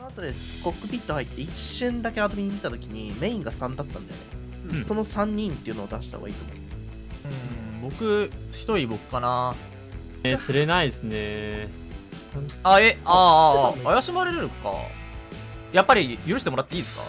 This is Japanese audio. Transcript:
その後でコックピット入って一瞬だけアドミン見た時にメインが3だったんだよね。うんその3人っていうのを出した方がいいと思う。うん僕1人僕かなえー、釣れないですね。あえああ怪しまれるかやっぱり許してもらっていいですか？